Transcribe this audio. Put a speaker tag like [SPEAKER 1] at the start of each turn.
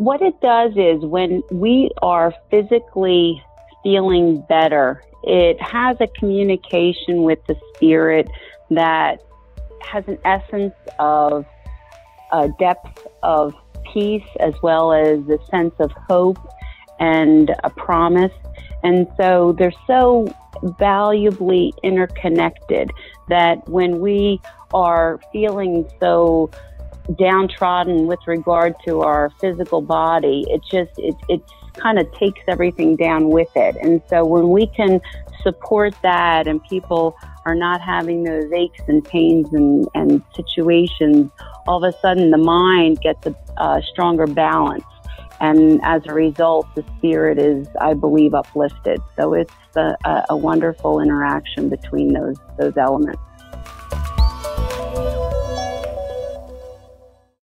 [SPEAKER 1] what it does is when we are physically feeling better, it has a communication with the spirit that has an essence of a depth of peace as well as a sense of hope and a promise. And so they're so valuably interconnected that when we are feeling so downtrodden with regard to our physical body, it just, it, it kind of takes everything down with it. And so when we can support that and people are not having those aches and pains and, and situations, all of a sudden the mind gets a, a stronger balance. And as a result, the spirit is, I believe, uplifted. So it's a, a wonderful interaction between those, those elements.